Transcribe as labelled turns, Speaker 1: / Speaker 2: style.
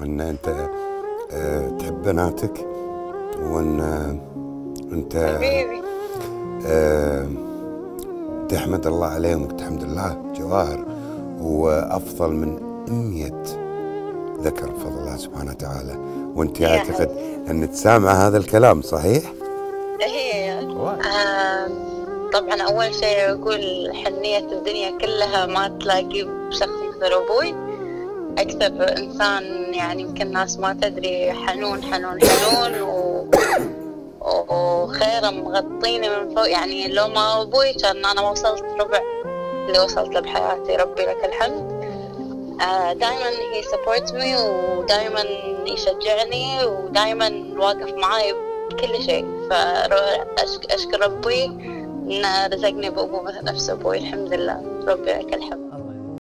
Speaker 1: وأن أنت آه، تحب بناتك وأن أنت
Speaker 2: حبيبي.
Speaker 1: آه، تحمد الله عليهم وتحمد الله جواهر وأفضل من 100 ذكر بفضل الله سبحانه وتعالى.
Speaker 2: وأنت
Speaker 1: أعتقد أن تسامع هذا الكلام صحيح؟
Speaker 2: هي طبعا أول شيء أقول حنية الدنيا كلها ما تلاقي بشخص مثل أبوي. أكثر إنسان يعني يمكن الناس ما تدري حنون حنون حنون و... وخيره مغطيني من فوق. يعني لو ما أبوي كان أنا ما وصلت ربع اللي وصلت له بحياتي ربي لك الحمد. دائما هي سبورت مي ودائما يشجعني ودائما واقف معاي بكل شيء. فأشكر ربي إنه رزقني مثل نفس أبوي. الحمد لله. ربي لك الحمد.